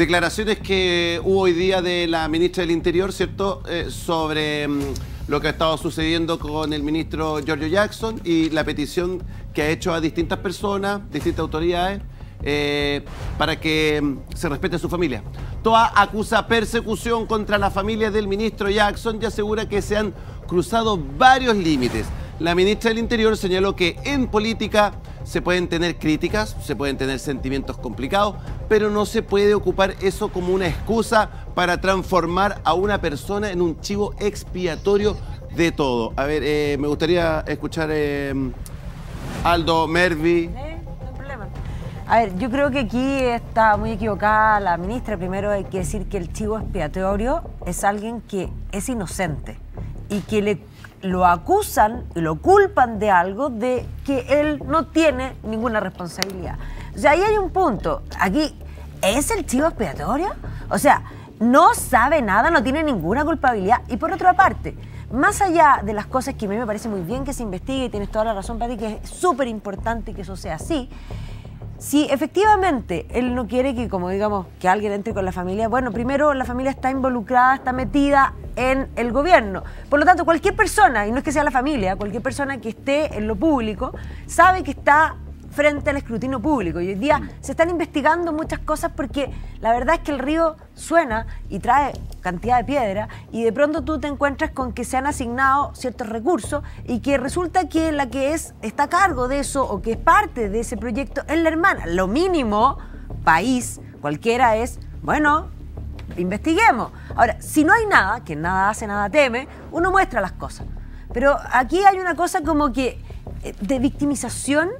declaraciones que hubo hoy día de la ministra del Interior, ¿cierto? Eh, sobre mm, lo que ha estado sucediendo con el ministro Giorgio Jackson y la petición que ha hecho a distintas personas, distintas autoridades, eh, para que mm, se respete a su familia. Toa acusa persecución contra la familia del ministro Jackson y asegura que se han cruzado varios límites. La ministra del Interior señaló que en política se pueden tener críticas, se pueden tener sentimientos complicados, pero no se puede ocupar eso como una excusa para transformar a una persona en un chivo expiatorio de todo. A ver, eh, me gustaría escuchar eh, Aldo, Mervi. A ver, yo creo que aquí está muy equivocada la ministra. Primero hay que decir que el chivo expiatorio es alguien que es inocente y que le lo acusan y lo culpan de algo de que él no tiene ninguna responsabilidad. O sea, ahí hay un punto. Aquí, ¿es el chivo expiatorio? O sea, no sabe nada, no tiene ninguna culpabilidad. Y por otra parte, más allá de las cosas que a mí me parece muy bien que se investigue, y tienes toda la razón, Pati, que es súper importante que eso sea así, si efectivamente él no quiere que, como digamos, que alguien entre con la familia, bueno, primero la familia está involucrada, está metida en el gobierno. Por lo tanto, cualquier persona, y no es que sea la familia, cualquier persona que esté en lo público, sabe que está frente al escrutinio público. Y hoy día se están investigando muchas cosas porque la verdad es que el río suena y trae cantidad de piedra y de pronto tú te encuentras con que se han asignado ciertos recursos y que resulta que la que es está a cargo de eso o que es parte de ese proyecto es la hermana. Lo mínimo, país, cualquiera es, bueno, investiguemos. Ahora, si no hay nada, que nada hace, nada teme, uno muestra las cosas. Pero aquí hay una cosa como que eh, de victimización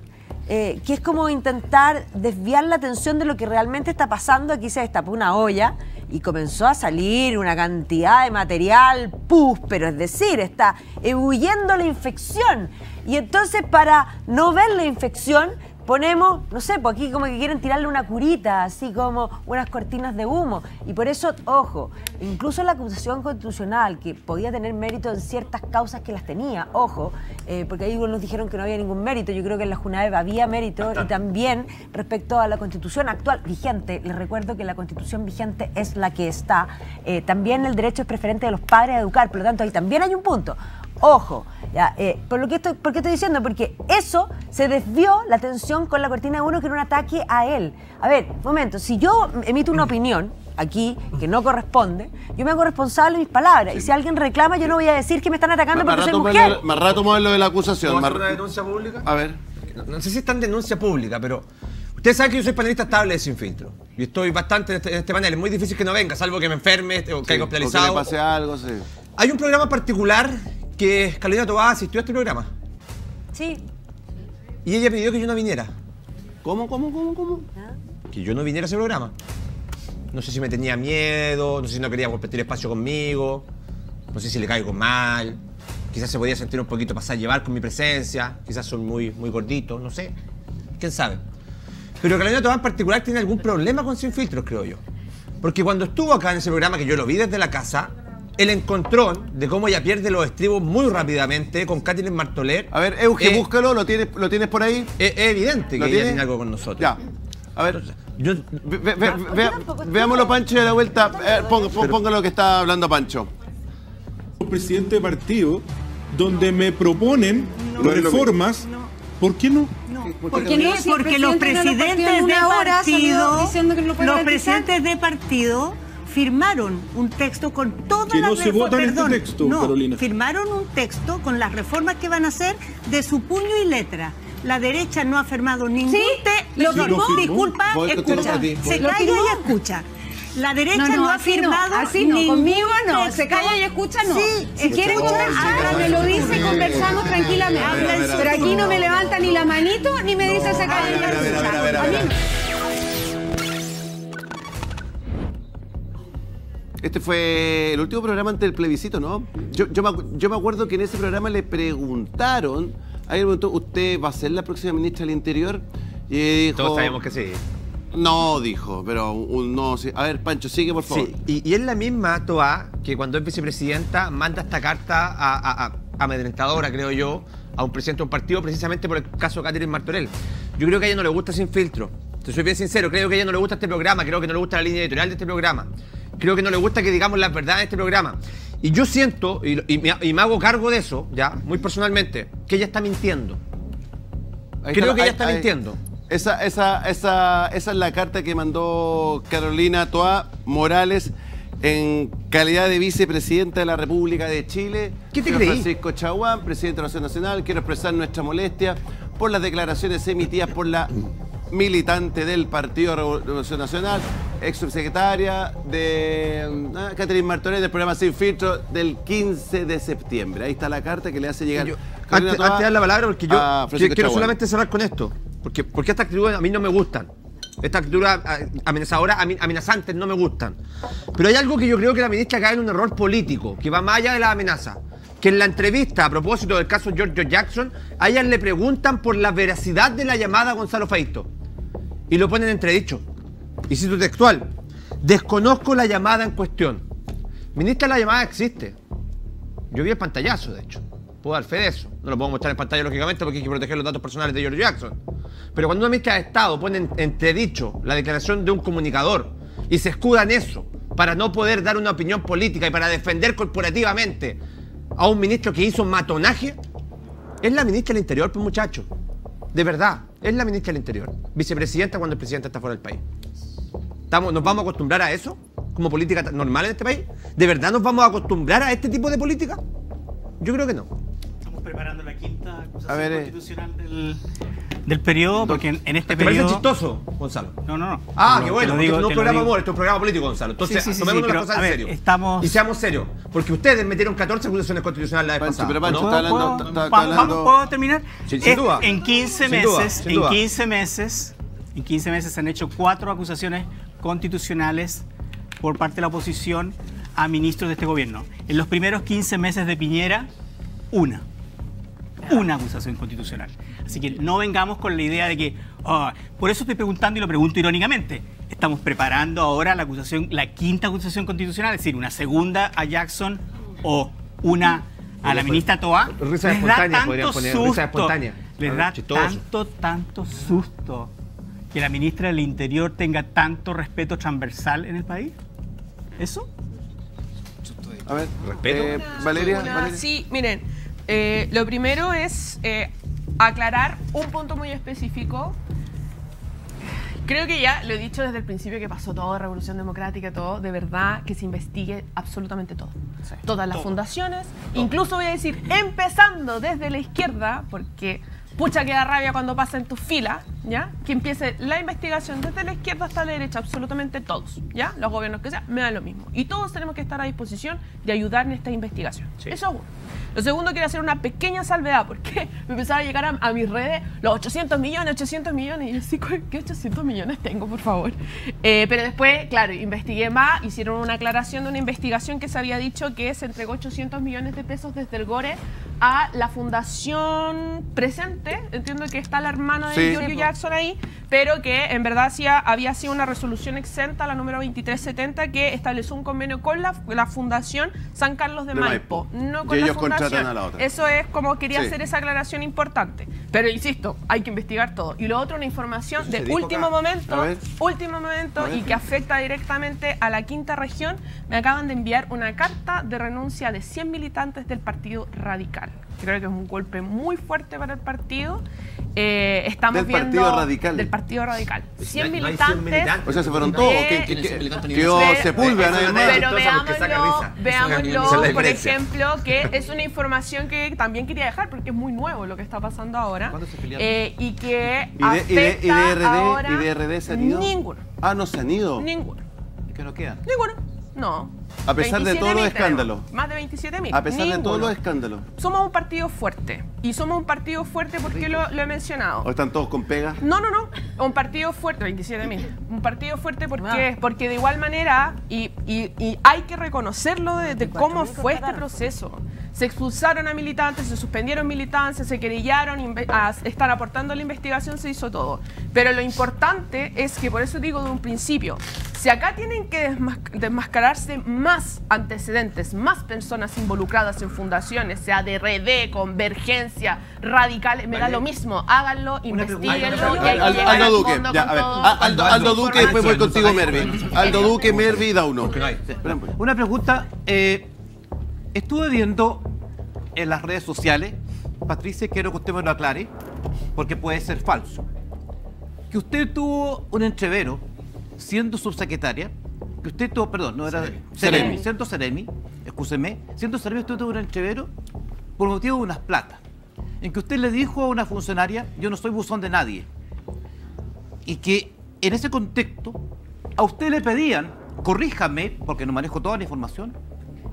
eh, que es como intentar desviar la atención de lo que realmente está pasando. Aquí se destapó una olla y comenzó a salir una cantidad de material pus, pero es decir, está ebulliendo la infección. Y entonces para no ver la infección ponemos, no sé, pues aquí como que quieren tirarle una curita, así como unas cortinas de humo. Y por eso, ojo, incluso la acusación constitucional, que podía tener mérito en ciertas causas que las tenía, ojo, eh, porque ahí nos dijeron que no había ningún mérito, yo creo que en la Junaev había mérito y también respecto a la constitución actual vigente, les recuerdo que la constitución vigente es la que está, eh, también el derecho es preferente de los padres a educar, por lo tanto ahí también hay un punto. Ojo, ya, eh, ¿por, lo que estoy, ¿por qué estoy diciendo? Porque eso se desvió la atención con la cortina de uno que era un ataque a él. A ver, momento, si yo emito una opinión aquí que no corresponde, yo me hago responsable de mis palabras. Y si alguien reclama, yo no voy a decir que me están atacando porque soy mujer. Más rato lo de la acusación. ¿Vamos una denuncia pública? A ver. No, sé si está en denuncia pública, pero Ustedes saben que yo soy panelista estable de Sin Filtro. Y estoy bastante este, en este, panel. Es muy difícil que no venga, salvo que me enferme o caiga hospitalizado. O que le pase algo, sí. Hay un programa particular que Carolina Tobá asistió a este programa. Sí. Y ella pidió que yo no viniera. ¿Cómo, cómo, cómo, cómo? Que yo no viniera a ese programa. No sé si me tenía miedo, no sé si no quería compartir espacio conmigo, no sé si le caigo mal, quizás se podía sentir un poquito pasar a llevar con mi presencia, quizás son muy, muy gorditos, no sé, quién sabe. Pero Carolina Tobá en particular tiene algún problema con Sin Filtros, creo yo. Porque cuando estuvo acá en ese programa, que yo lo vi desde la casa, el encontrón de cómo ella pierde los estribos muy rápidamente con Catherine Martoler. A ver, Euge, eh, búscalo, ¿lo tienes, ¿lo tienes por ahí? Es, evidente que ella tiene algo con nosotros. Ya. A ver, veámoslo, Pancho, de la vuelta. Eh, ponga, lo que está hablando Pancho. Presidente de partido, donde me proponen reformas. ¿Por qué no? Porque, no, porque los presidentes de partido, los presidentes de partido firmaron un texto con todas que las no se este texto, Carolina. Firmaron un texto con las reformas que van a hacer de su puño y letra. La derecha no ha firmado ningún texto. Lo firmó, disculpa, escucha. Se calla y escucha. La derecha no, ha firmado así no, conmigo no, se calla y escucha no. Sí, si quiere conversar, me lo dice, conversamos tranquilamente. Pero aquí no me levanta ni la manito ni me dice se calla y escucha. Este fue el último programa ante el plebiscito, ¿no? Yo, me, acuerdo que en ese programa le preguntaron, alguien preguntó, ¿usted va a ser la próxima ministra del Interior? Y dijo, Todos sabemos que sí. No, dijo, pero no, sí. A ver, Pancho, sigue por favor. Sí, y, es la misma Toa que cuando es vicepresidenta manda esta carta a, amedrentadora, creo yo, a un presidente de un partido precisamente por el caso de Catherine Martorell. Yo creo que a ella no le gusta sin filtro. te soy bien sincero, creo que a ella no le gusta este programa, creo que no le gusta la línea editorial de este programa. Creo que no le gusta que digamos la verdad en este programa. Y yo siento, y, y me, y me hago cargo de eso, ya, muy personalmente, que ella está mintiendo. Ahí Creo está, que ella está ahí- mintiendo. Esa, esa, esa, esa es la carta que mandó Carolina Toa Morales en calidad de vicepresidenta de la República de Chile. ¿Qué te creí? Francisco Chaguán, presidente de la Nación Nacional, quiero expresar nuestra molestia por las declaraciones emitidas por la militante del Partido Revolución Nacional, ex subsecretaria de ah, Catherine Martorell del programa Sin Filtro del 15 de septiembre. Ahí está la carta que le hace llegar Yo- antes, antes de dar la palabra, porque yo quiero Chaguán. solamente cerrar con esto. Porque, porque estas actitudes a mí no me gustan. Estas actitudes amenazadoras, amenazantes no me gustan. Pero hay algo que yo creo que la ministra cae en un error político, que va más allá de la amenaza. Que en la entrevista a propósito del caso Giorgio Jackson, a ella le preguntan por la veracidad de la llamada a Gonzalo Faisto. Y lo ponen en entredicho. Y cito textual. Desconozco la llamada en cuestión. Ministra, la llamada existe. Yo vi el pantallazo, de hecho. Puedo dar fe de eso. No lo puedo mostrar en pantalla, lógicamente, porque hay que proteger los datos personales de George Jackson. Pero cuando una ministra de Estado pone en entredicho la declaración de un comunicador y se escuda en eso para no poder dar una opinión política y para defender corporativamente a un ministro que hizo matonaje, es la ministra del Interior, pues muchacho. De verdad, es la ministra del Interior. Vicepresidenta cuando el presidente está fuera del país. ¿Estamos, ¿Nos vamos a acostumbrar a eso como política normal en este país? ¿De verdad nos vamos a acostumbrar a este tipo de política? Yo creo que no. Estamos preparando la quinta acusación A ver, eh. constitucional del, del periodo, porque en, en este ¿Te parece periodo... chistoso, Gonzalo? No, no, no. Ah, qué bueno, digo- no es un programa humor, esto es un programa político, Gonzalo. Entonces, Sí, sí, sí, tomémonos sí, las pero, cosas en ver, serio. estamos- Y seamos serios, porque ustedes metieron 14 acusaciones constitucionales la vez Pancho, pasada. pero Pancho, ¿no? está hablando- ¿Puedo- está- puedo- está vamos- hablando- ¿Puedo terminar? Sin duda. En 15 Sin duda, meses, sin en duda. 15 meses, en 15 meses se han hecho cuatro acusaciones constitucionales por parte de la oposición a ministros de este gobierno. En los primeros 15 meses de Piñera, una. Una acusación constitucional. Así que no vengamos con la idea de que. ah, por eso estoy preguntando y lo pregunto irónicamente. Estamos preparando ahora la acusación, la quinta acusación constitucional, es decir, una segunda a Jackson o una a la ministra Toa. Risa Les da espontánea, podrían tanto poner, risa susto, espontánea. Les da tanto, tanto susto que la ministra del Interior tenga tanto respeto transversal en el país. ¿Eso? A ver, Respeto. eh, Valeria, Valeria. Sí, miren, eh, lo primero es eh, aclarar un punto muy específico. Creo que ya lo he dicho desde el principio que pasó todo, Revolución Democrática, todo, de verdad que se investigue absolutamente todo. Todas las fundaciones, incluso voy a decir, empezando desde la izquierda, porque pucha que da rabia cuando pasa en tus filas, ¿ya? Que empiece la investigación desde la izquierda hasta la derecha, absolutamente todos, ¿ya? Los gobiernos que sean, me da lo mismo. Y todos tenemos que estar a disposición de ayudar en esta investigación. Eso es uno. Lo segundo, quiero hacer una pequeña salvedad, porque me empezaron a llegar a, a mis redes los 800 millones, 800 millones, y yo así, ¿qué 800 millones tengo, por favor? Eh, pero después, claro, investigué más, hicieron una aclaración de una investigación que se había dicho que se entregó 800 millones de pesos desde el GORE a la fundación presente, entiendo que está la hermana de Sí. Giorgio Jackson ahí, pero que en verdad sí ha- había sido una resolución exenta, la número 2370, que estableció un convenio con la, la Fundación San Carlos de, De Maipo, Maipo. no Y con la ellos Fundación. contratan a la otra. Eso es como quería Sí. hacer esa aclaración importante. Pero insisto, hay que investigar todo. Y lo otro, una información Eso de último acá. momento, último momento y que afecta directamente a la quinta región. Me acaban de enviar una carta de renuncia de 100 militantes del Partido Radical. Creo que es un golpe muy fuerte para el partido. Eh, estamos Del viendo Partido Radical. Del Partido Radical. 100 no hay- no hay 100 militantes. O sea, se fueron todos. que- que- Sepúlveda, Pero- veámoslo, es veámoslo por ejemplo, que es una información que también quería dejar porque es muy nuevo lo que está pasando ahora. ¿Cuándo se pelearon? Eh, y que ¿Y de, y de, y de afecta RD, ahora ¿Y de RD se han ido? Ninguno. Ah, no se han ido. Ninguno. que no queda. Ninguno. No. A pesar de todos los 27.000 escándalos. tenemos, Más de 27 mil. A pesar de todos los escándalos. Somos un partido fuerte. Y somos un partido fuerte porque lo, lo he mencionado. ¿O están todos con pega? No, no, no. Un partido fuerte, 27 mil. Un partido fuerte porque, porque de igual manera, y, y- y hay que reconocerlo de, de cómo fue este proceso. Se expulsaron a militantes, se suspendieron militancias, se querellaron, están aportando a la investigación, se hizo todo. Pero lo importante es que, por eso digo de un principio, si acá tienen que desmascararse más antecedentes, más personas involucradas en fundaciones, sea de RD, convergencia, radicales, me da lo mismo. Háganlo, investiguenlo y hay que Aldo Duque, ya, a ver. Aldo, Aldo Duque, después voy contigo, Mervi. Aldo Duque, Mervi, da uno. Una pregunta. Eh, estuve viendo en las redes sociales, Patricia, quiero que usted me lo aclare, porque puede ser falso. Que usted tuvo un entrevero siendo subsecretaria, que usted tuvo, perdón, no era Seremi, siendo Seremi, escúcheme, siendo Seremi usted tuvo un entrevero por motivo de unas platas, en que usted le dijo a una funcionaria, yo no soy buzón de nadie, y que en ese contexto a usted le pedían, corríjame, porque no manejo toda la información,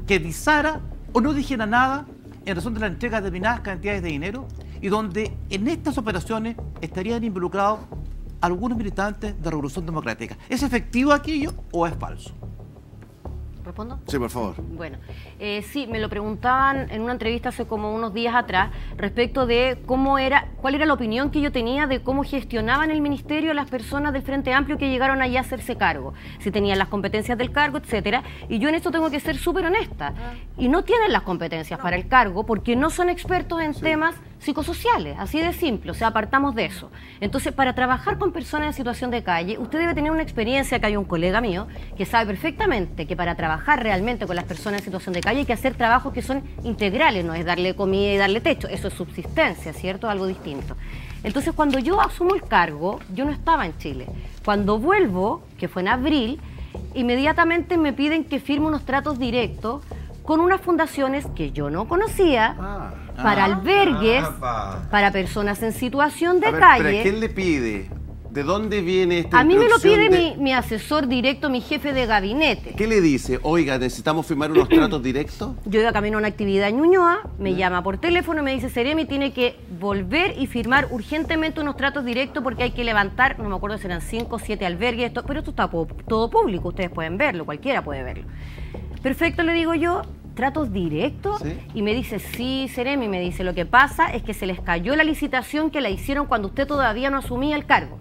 que disara o no dijera nada en razón de la entrega de determinadas cantidades de dinero y donde en estas operaciones estarían involucrados algunos militantes de Revolución Democrática. ¿Es efectivo aquello o es falso? ¿Respondo? Sí, por favor. Bueno, eh, sí, me lo preguntaban en una entrevista hace como unos días atrás respecto de cómo era, cuál era la opinión que yo tenía de cómo gestionaban el ministerio las personas del Frente Amplio que llegaron allá a hacerse cargo, si tenían las competencias del cargo, etcétera. Y yo en esto tengo que ser súper honesta. Ah. Y no tienen las competencias para el cargo porque no son expertos en temas psicosociales, así de simple, o sea, apartamos de eso. Entonces, para trabajar con personas en situación de calle, usted debe tener una experiencia, que hay un colega mío que sabe perfectamente que para trabajar realmente con las personas en situación de calle hay que hacer trabajos que son integrales, no es darle comida y darle techo, eso es subsistencia, ¿cierto? Algo distinto. Entonces, cuando yo asumo el cargo, yo no estaba en Chile. Cuando vuelvo, que fue en abril, inmediatamente me piden que firme unos tratos directos con unas fundaciones que yo no conocía. Ah para ah, albergues, para personas en situación de calle. ¿Pero quién le pide? ¿De dónde viene esta A mí me lo pide mi, asesor directo, mi jefe de gabinete. ¿Qué le dice? Oiga, necesitamos firmar unos tratos directos. Yo iba camino a una actividad en Ñuñoa, me llama por teléfono y me dice, Seremi tiene que volver y firmar urgentemente unos tratos directos porque hay que levantar, no me acuerdo si eran cinco o siete albergues, pero esto está todo público, ustedes pueden verlo, cualquiera puede verlo. Perfecto, le digo yo, tratos directos y me dice, sí, Seremi, me dice, lo que pasa es que se les cayó la licitación que la hicieron cuando usted todavía no asumía el cargo.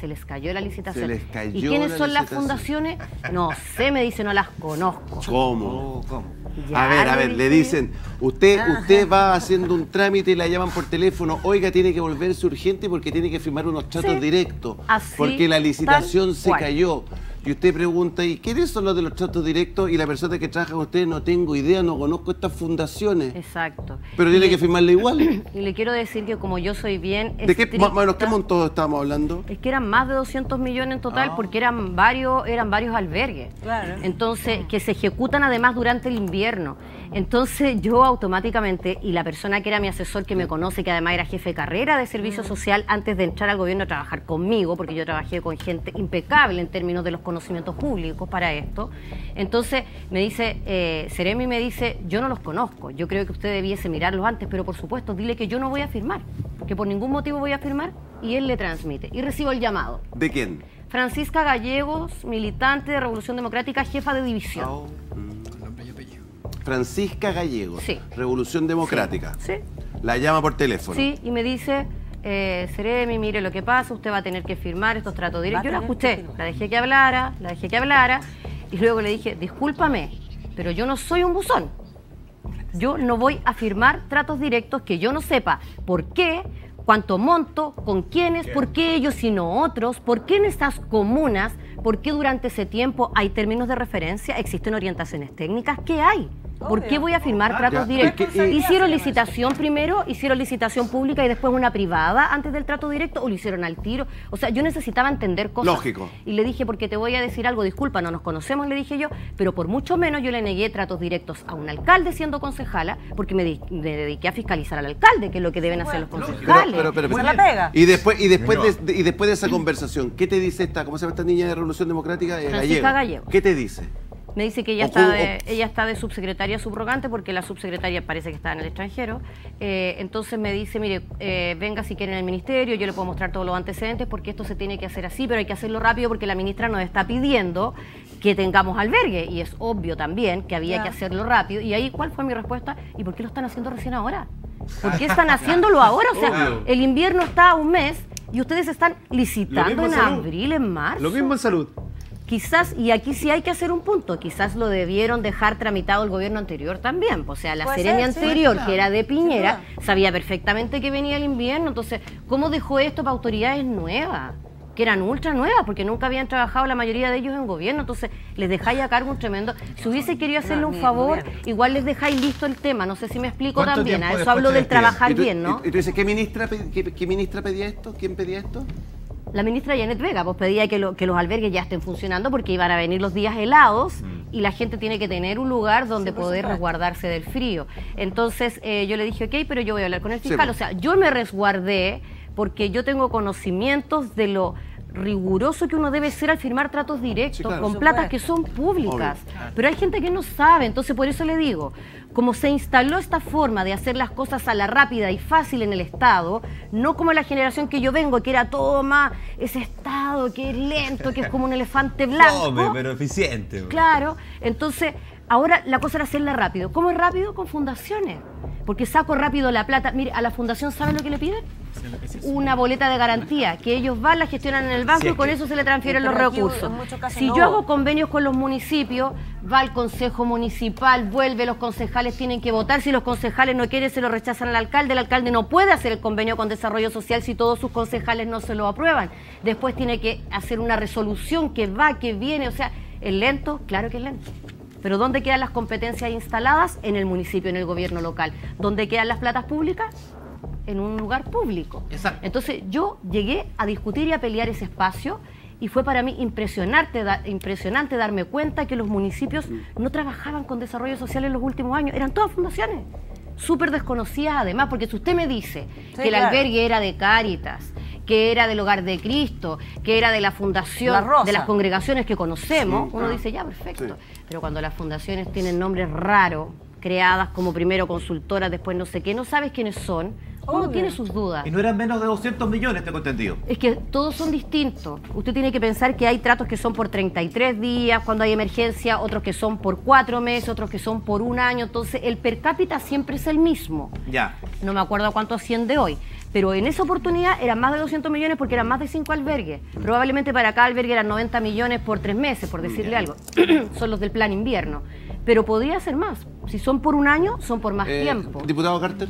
Se les cayó la licitación. ¿Y quiénes son las fundaciones? No sé, me dice, no las conozco. ¿Cómo? ¿Cómo? a ver, a ver, le dicen, usted, usted va haciendo un trámite y la llaman por teléfono, oiga, tiene que volverse urgente porque tiene que firmar unos tratos directos, porque la licitación se cayó y usted pregunta, ¿y quiénes son los de los tratos directos? Y la persona que trabaja con usted, no tengo idea, no conozco estas fundaciones. Exacto. Pero tiene que firmarle igual. Y le quiero decir que como yo soy bien ¿De qué, bueno, qué monto estábamos hablando? Es que eran más de 200 millones en total, ah. porque eran varios, eran varios albergues. Claro. Entonces, que se ejecutan además durante el invierno. Entonces yo automáticamente, y la persona que era mi asesor que me conoce, que además era jefe de carrera de servicio social, antes de entrar al gobierno a trabajar conmigo, porque yo trabajé con gente impecable en términos de los conocimientos públicos para esto, entonces me dice, eh, Seremi me dice, yo no los conozco, yo creo que usted debiese mirarlos antes, pero por supuesto, dile que yo no voy a firmar, que por ningún motivo voy a firmar, y él le transmite. Y recibo el llamado. ¿De quién? Francisca Gallegos, militante de Revolución Democrática, jefa de división. Oh, Francisca Gallegos, sí. Revolución Democrática. Sí. La llama por teléfono. Sí, y me dice, eh, Seremi, mire lo que pasa, usted va a tener que firmar estos tratos directos. Yo la escuché, la dejé que hablara, la dejé que hablara, y luego le dije, discúlpame, pero yo no soy un buzón. Yo no voy a firmar tratos directos que yo no sepa. Por qué, cuánto monto, con quiénes, por qué ellos y no otros, por qué en estas comunas, por qué durante ese tiempo hay términos de referencia, existen orientaciones técnicas, ¿qué hay? ¿Por qué voy a firmar tratos directos? ¿Hicieron licitación primero? ¿Hicieron licitación pública y después una privada antes del trato directo? ¿O lo hicieron al tiro? O sea, yo necesitaba entender cosas. Lógico. Y le dije, porque te voy a decir algo, disculpa, no nos conocemos, le dije yo, pero por mucho menos yo le negué tratos directos a un alcalde siendo concejala, porque me, dediqué a fiscalizar al alcalde, que es lo que deben hacer los concejales. Pero, pero, la pega. Y después, y, después de, y después de esa conversación, ¿qué te dice esta, cómo se llama esta niña de Revolución Democrática? Eh, Francisca Gallego. ¿Qué te dice? Me dice que ella, está de, ella está de subsecretaria subrogante porque la subsecretaria parece que está en el extranjero. Eh, entonces me dice, mire, eh, venga si quiere en el ministerio, yo le puedo mostrar todos los antecedentes porque esto se tiene que hacer así, pero hay que hacerlo rápido porque la ministra nos está pidiendo que tengamos albergue. Y es obvio también que había que hacerlo rápido. Y ahí, ¿cuál fue mi respuesta? ¿Y por qué lo están haciendo recién ahora? ¿Por qué están haciéndolo ahora? O sea, el invierno está a un mes y ustedes están licitando en abril, en marzo. Lo mismo en salud. Quizás, y aquí sí hay que hacer un punto, quizás lo debieron dejar tramitado el gobierno anterior también. O sea, la seremia anterior, que era de Piñera, sabía perfectamente que venía el invierno. Entonces, ¿cómo dejó esto para autoridades nuevas? que eran ultra nuevas, porque nunca habían trabajado la mayoría de ellos en gobierno, entonces les dejáis a cargo un tremendo... Si hubiese querido hacerle un favor, igual les dejáis listo el tema, no sé si me explico también, a eso hablo del trabajar bien, ¿no? Y tú dices, ¿qué ministra, qué ministra pedía esto? ¿Quién pedía esto? La ministra Janet Vega pues pedía que, que, los albergues ya estén funcionando porque iban a venir los días helados mm. y la gente tiene que tener un lugar donde poder resguardarse del frío. Entonces eh, yo le dije, ok, pero yo voy a hablar con el fiscal. O sea, yo me resguardé porque yo tengo conocimientos de lo riguroso que uno debe ser al firmar tratos directos con platas que son públicas. Pero hay gente que no sabe, entonces por eso le digo, como se instaló esta forma de hacer las cosas a la rápida y fácil en el Estado, no como la generación que yo vengo, que era todo más ese Estado que es lento, que es como un elefante blanco. pero eficiente. Claro, entonces ahora la cosa era hacerla rápido. ¿Cómo es rápido? Con fundaciones. Porque saco rápido la plata. Mire, a la fundación, ¿saben lo que le piden? una boleta de garantía, que ellos van, la gestionan en el banco y con eso se le transfieren los recursos. Si yo hago convenios con los municipios, va al consejo municipal, vuelve, los concejales tienen que votar, si los concejales no quieren se lo rechazan al alcalde, el alcalde no puede hacer el convenio con desarrollo social si todos sus concejales no se lo aprueban. Después tiene que hacer una resolución que va, que viene, o sea, ¿es lento? Claro que es lento. Pero ¿dónde quedan las competencias instaladas? En el municipio, en el gobierno local. ¿Dónde quedan las platas públicas? en un lugar público. Entonces yo llegué a discutir y a pelear ese espacio y fue para mí impresionante, impresionante darme cuenta que los municipios no trabajaban con desarrollo social en los últimos años, eran todas fundaciones, súper desconocidas además, porque si usted me dice que el albergue era de Cáritas, que era del Hogar de Cristo, que era de la fundación, de las congregaciones que conocemos, uno dice, ya, perfecto. Pero cuando las fundaciones tienen nombres raros, creadas como primero consultoras, después no sé qué, no sabes quiénes son, uno tiene sus dudas. Y no eran menos de 200 millones, tengo entendido. Es que todos son distintos. Usted tiene que pensar que hay tratos que son por 33 días cuando hay emergencia, otros que son por cuatro meses, otros que son por un año. Entonces, el per cápita siempre es el mismo. Ya. No me acuerdo cuánto asciende hoy. Pero en esa oportunidad eran más de 200 millones porque eran más de cinco albergues. Probablemente para cada albergue eran 90 millones por tres meses, por decirle algo. son los del plan invierno. Pero podría ser más. Si son por un año, son por más eh, tiempo. Diputado Carter.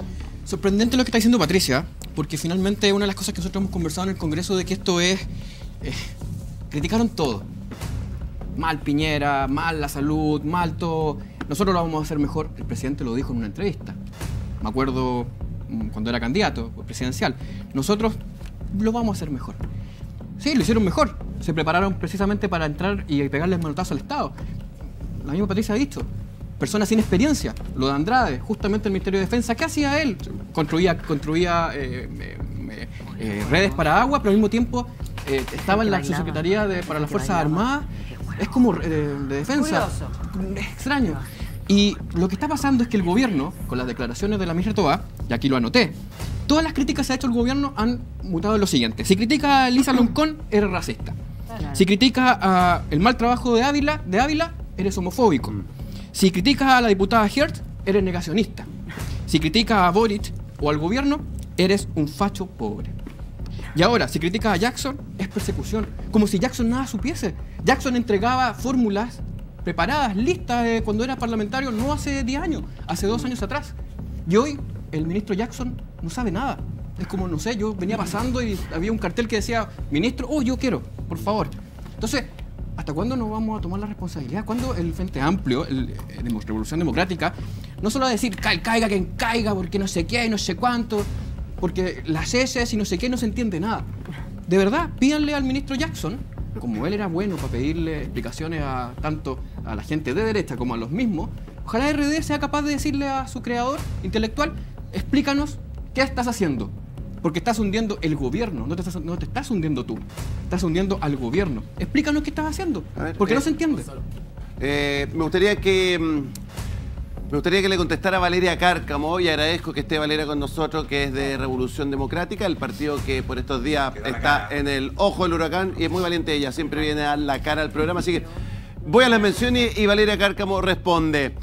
Sorprendente lo que está diciendo Patricia, porque finalmente una de las cosas que nosotros hemos conversado en el Congreso de que esto es... Eh, criticaron todo. Mal Piñera, mal la salud, mal todo. Nosotros lo vamos a hacer mejor. El presidente lo dijo en una entrevista. Me acuerdo mm, cuando era candidato presidencial. Nosotros lo vamos a hacer mejor. Sí, lo hicieron mejor. Se prepararon precisamente para entrar y pegarle el manotazo al Estado. La misma Patricia ha dicho, personas sin experiencia. Lo de Andrade, justamente el Ministerio de Defensa, ¿qué hacía él? Construía, construía eh, eh, redes para agua, pero al mismo tiempo eh, estaba en la subsecretaría de, para las Fuerzas Armadas. Es como de defensa. Es extraño. Y lo que está pasando es que el gobierno, con las declaraciones de la ministra Toa, y aquí lo anoté, todas las críticas que ha hecho el gobierno han mutado en lo siguiente. Si critica a Lisa Loncón, eres racista. Si critica el mal trabajo de Ávila, de Ávila, eres homofóbico. Si criticas a la diputada Hertz, eres negacionista. Si criticas a Boric o al gobierno, eres un facho pobre. Y ahora, si criticas a Jackson, es persecución. Como si Jackson nada supiese. Jackson entregaba fórmulas preparadas, listas cuando era parlamentario, no hace 10 años, hace dos años atrás. Y hoy el ministro Jackson no sabe nada. Es como, no sé, yo venía pasando y había un cartel que decía, ministro, oh, yo quiero, por favor. Entonces, ¿Hasta cuándo nos vamos a tomar la responsabilidad? ¿Cuándo el Frente Amplio, el, Revolución Democrática, no solo va a decir caiga quien caiga, porque no sé qué y no sé cuánto, porque las S y no sé qué no se entiende nada? De verdad, pídanle al ministro Jackson, como él era bueno para pedirle explicaciones a tanto a la gente de derecha como a los mismos, ojalá RD sea capaz de decirle a su creador intelectual, explícanos qué estás haciendo, porque estás hundiendo el gobierno, no te estás, no te estás hundiendo tú, estás hundiendo al gobierno. Explícanos qué estás haciendo, porque no eh, se entiende. Eh, me gustaría que... mm, Me gustaría que le contestara a Valeria Cárcamo y agradezco que esté Valeria con nosotros, que es de Revolución Democrática, el partido que por estos días está en el ojo del huracán y es muy valiente ella, siempre viene a dar la cara al programa, así que voy a las menciones y Valeria Cárcamo responde.